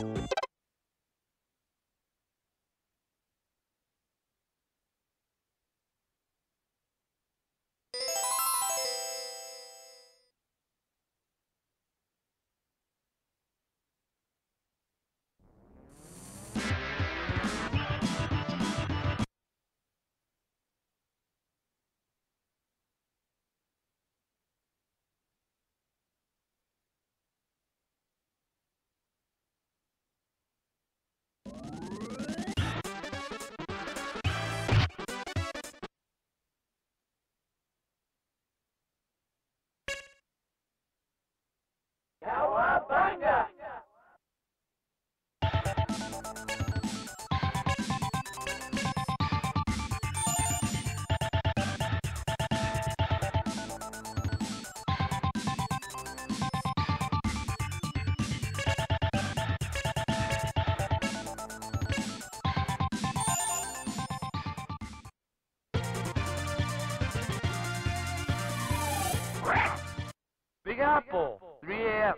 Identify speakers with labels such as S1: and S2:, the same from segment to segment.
S1: you Apple, 3 a.m.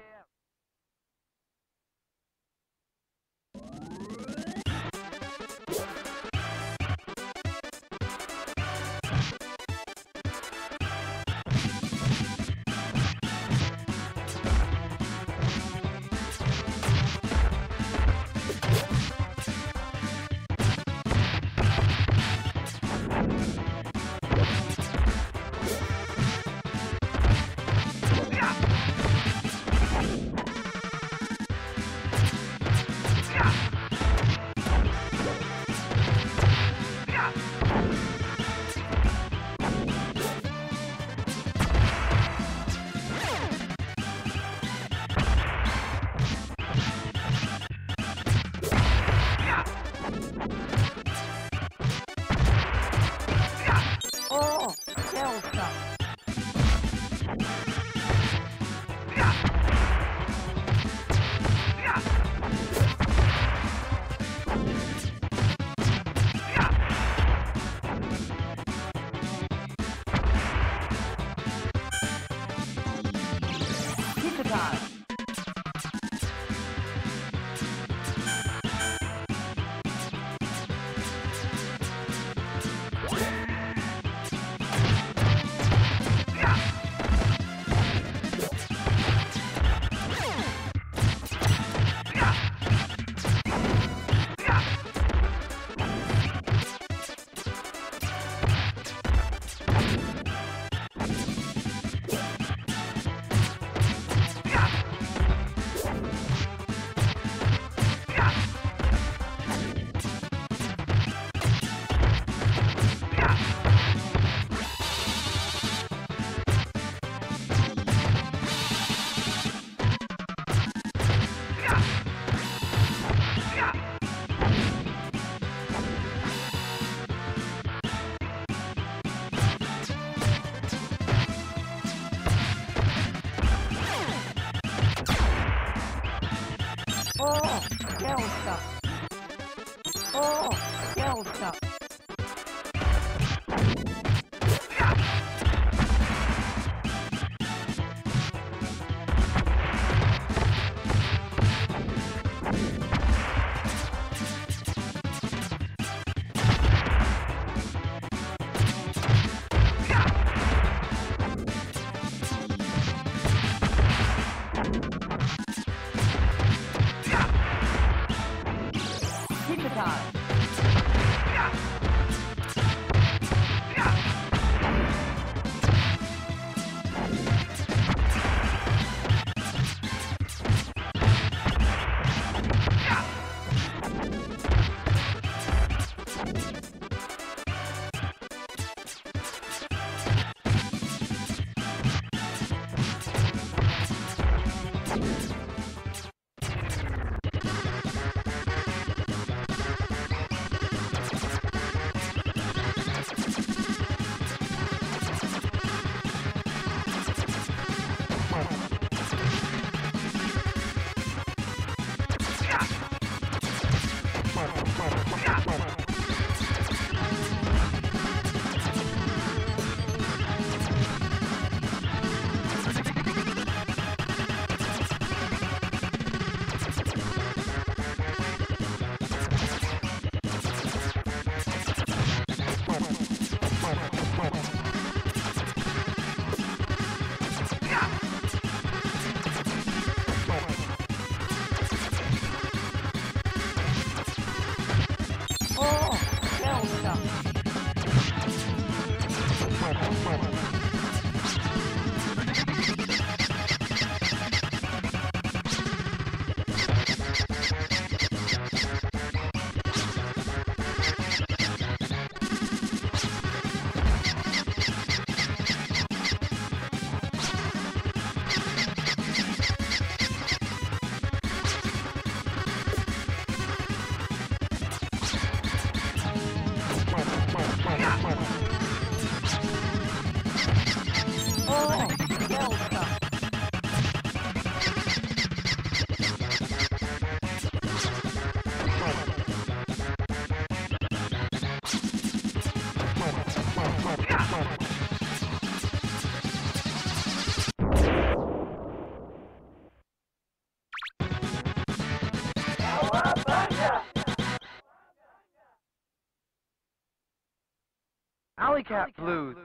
S1: Alley Cat Blues.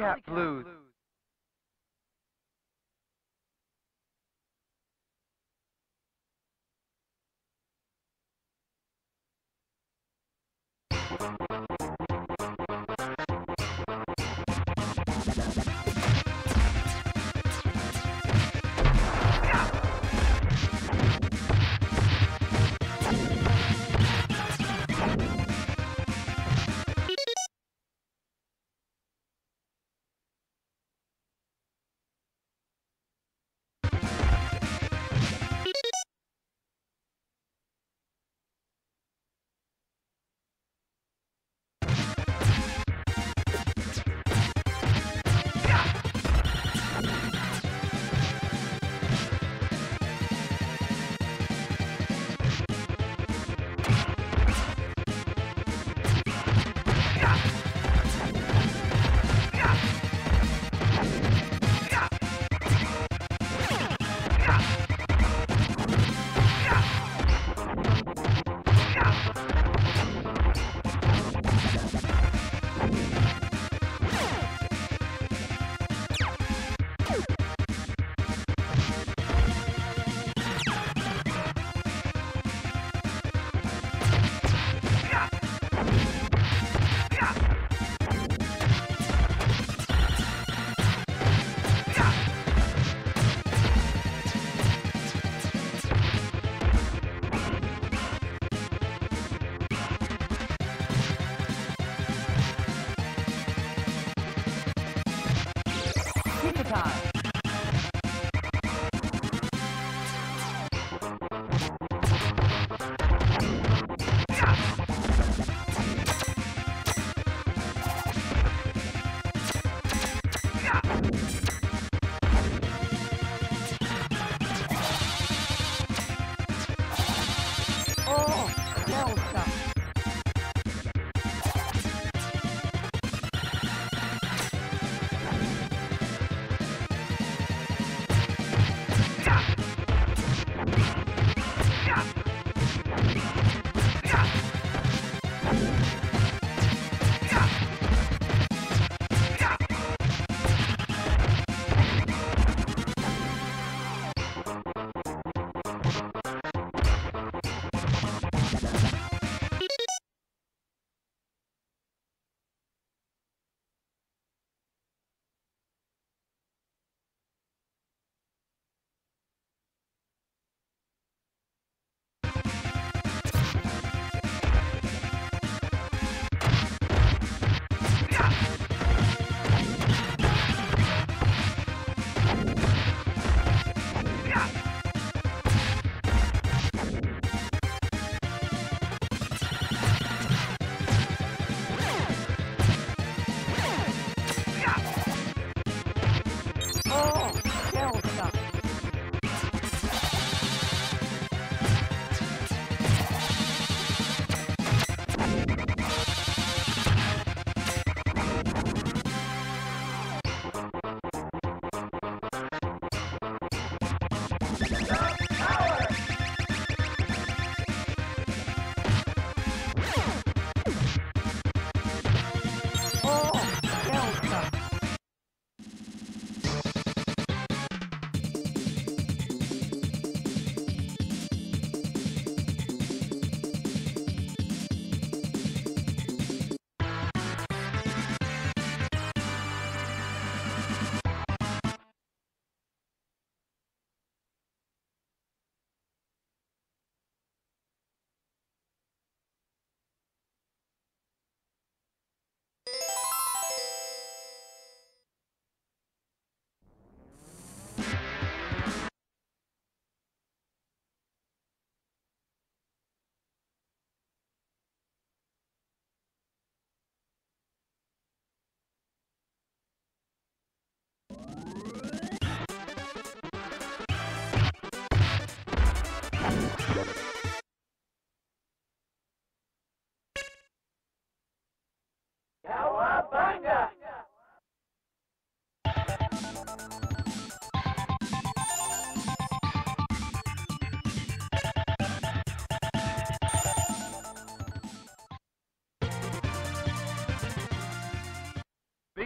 S1: Alley Cat Blues.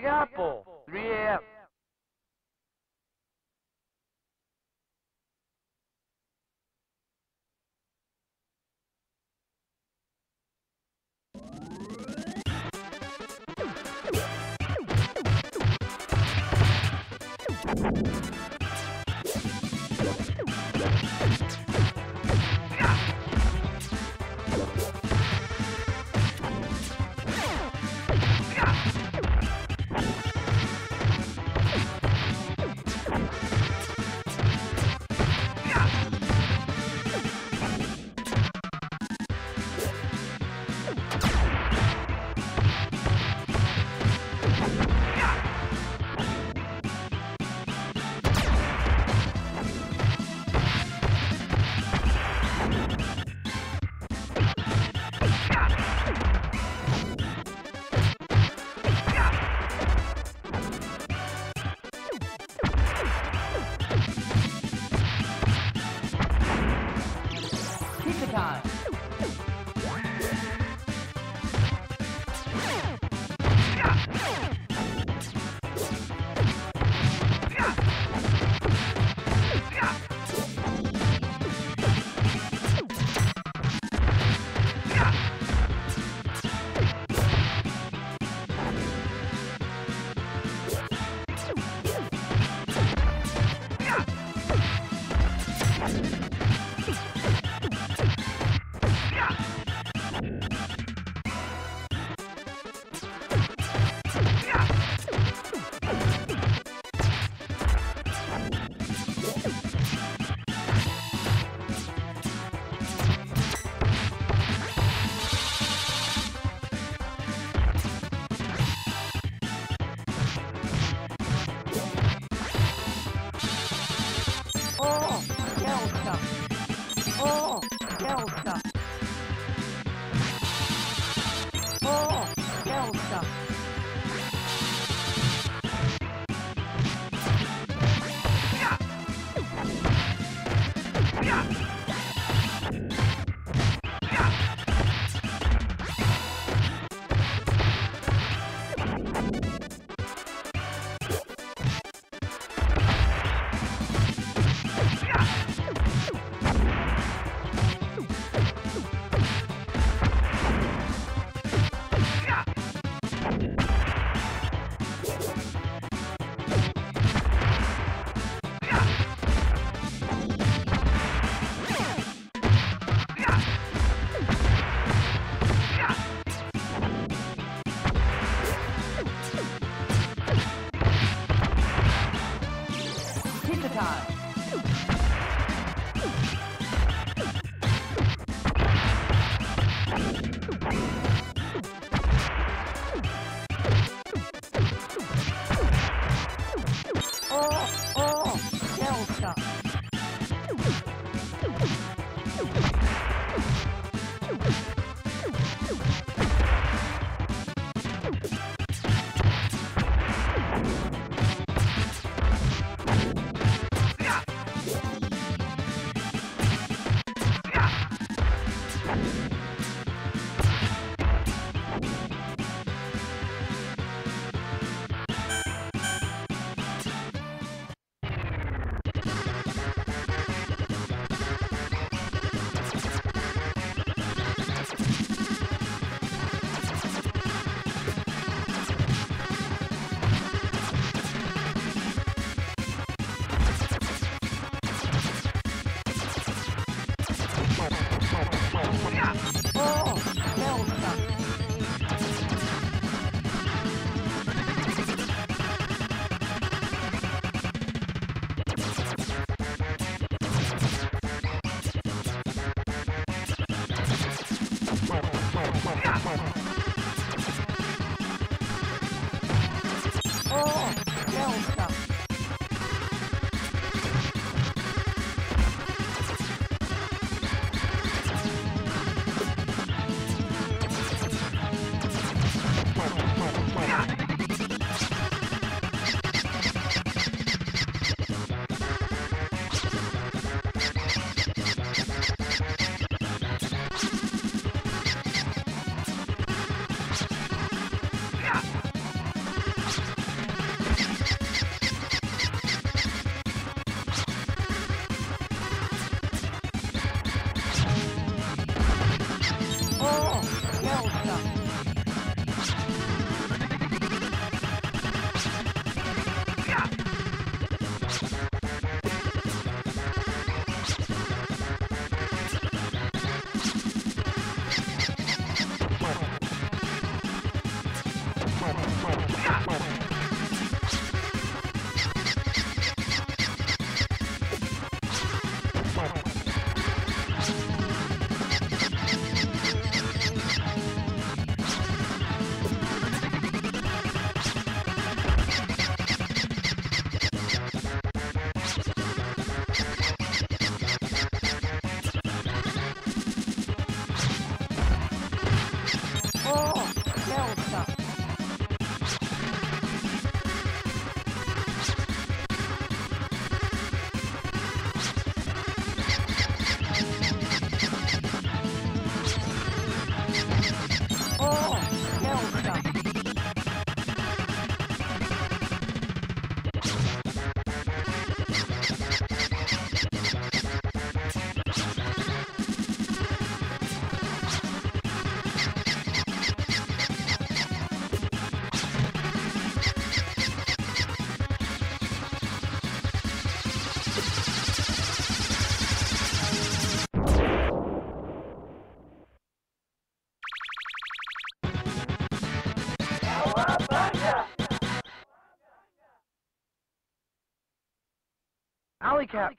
S1: Big Apple, 3 a.m. Cat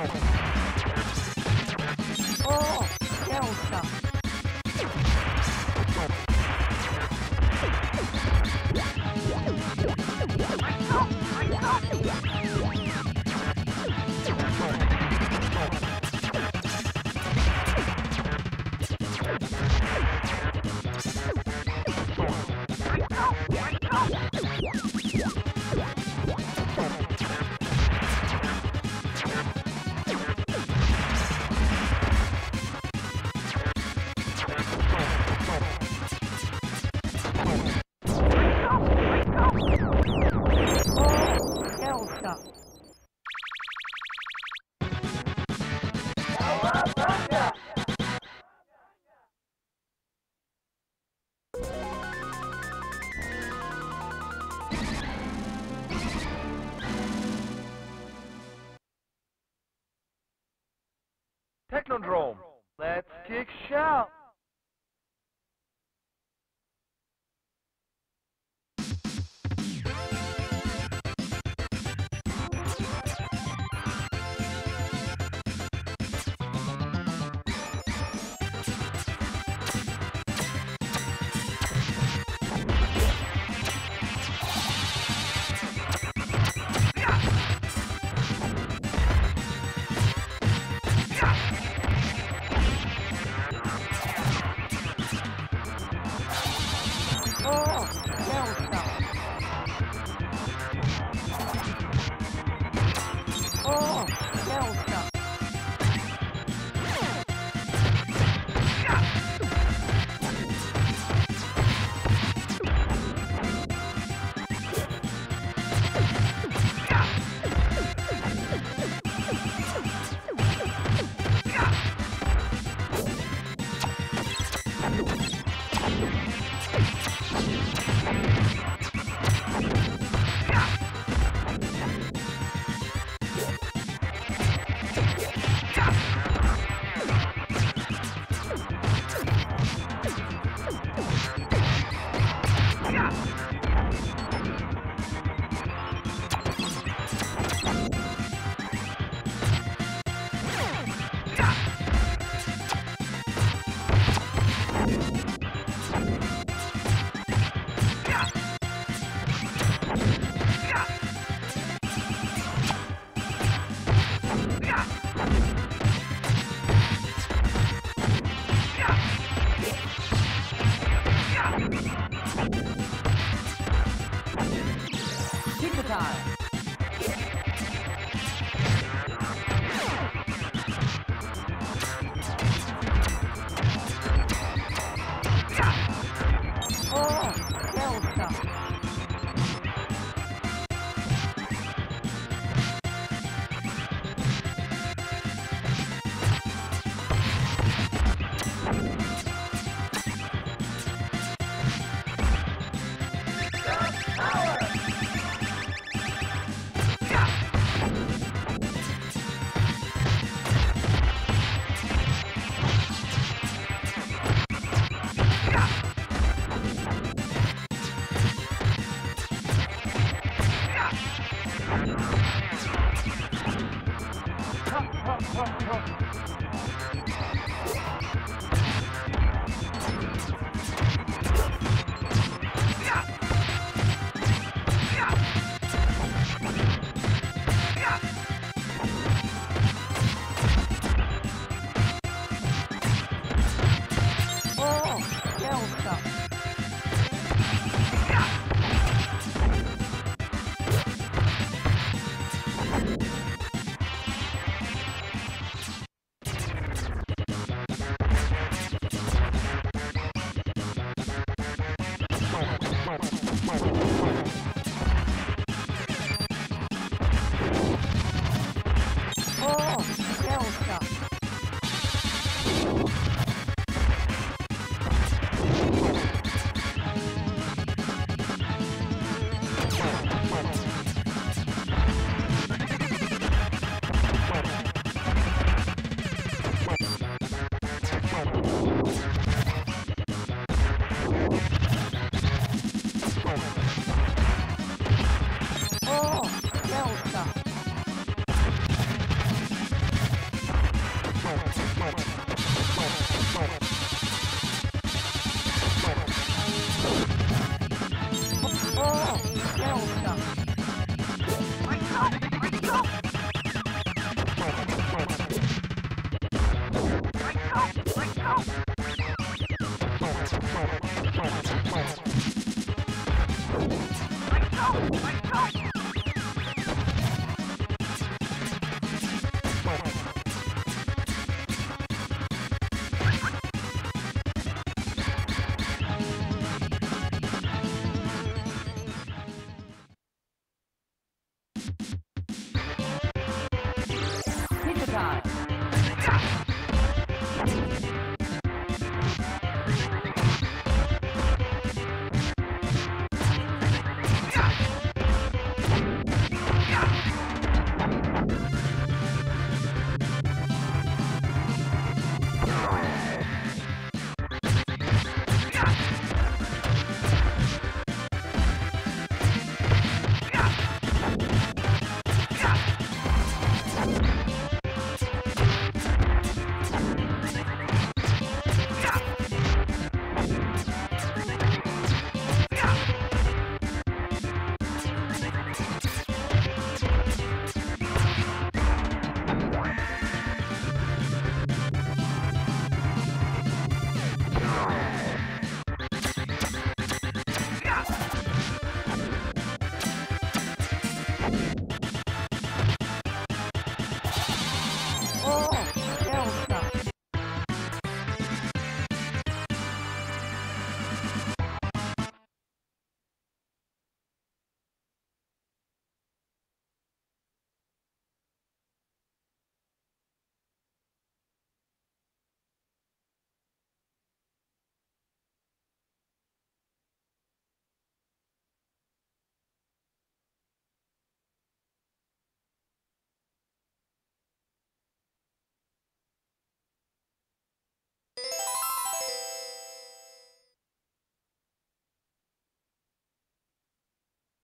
S2: Oh, show.